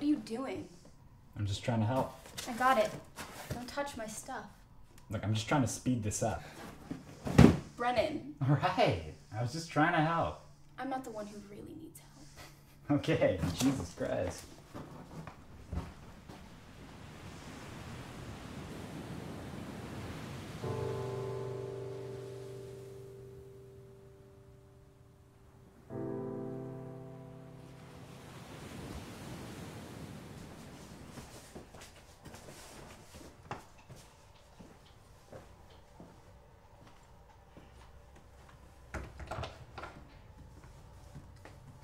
What are you doing? I'm just trying to help. I got it. Don't touch my stuff. Look, I'm just trying to speed this up. Brennan, All right. I was just trying to help. I'm not the one who really needs help. Okay, Jesus Christ.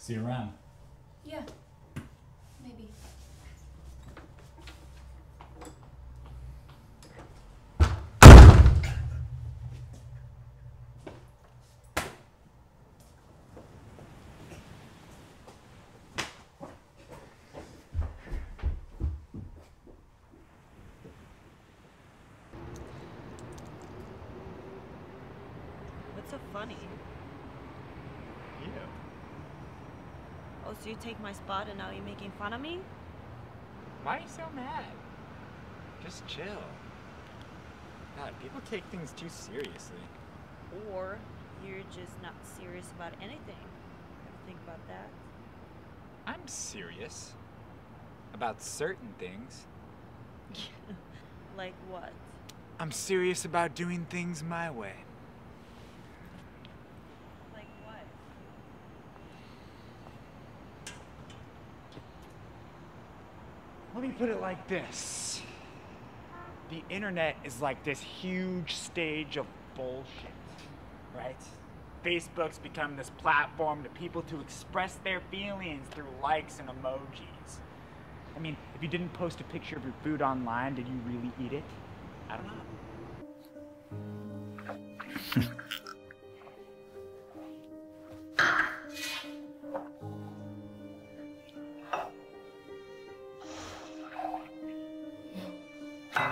See you around. Yeah. Maybe. What's so funny? You. Oh, so you take my spot and now you're making fun of me? Why are you so mad? Just chill. God, people take things too seriously. Or you're just not serious about anything? Ever think about that? I'm serious. About certain things. Like what? I'm serious about doing things my way. Like what? Let me put it like this The internet is like this huge stage of bullshit, right? Facebook's become this platform to people to express their feelings through likes and emojis. I mean, if you didn't post a picture of your food online, did you really eat it? I don't know. You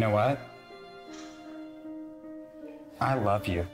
know what? I love you.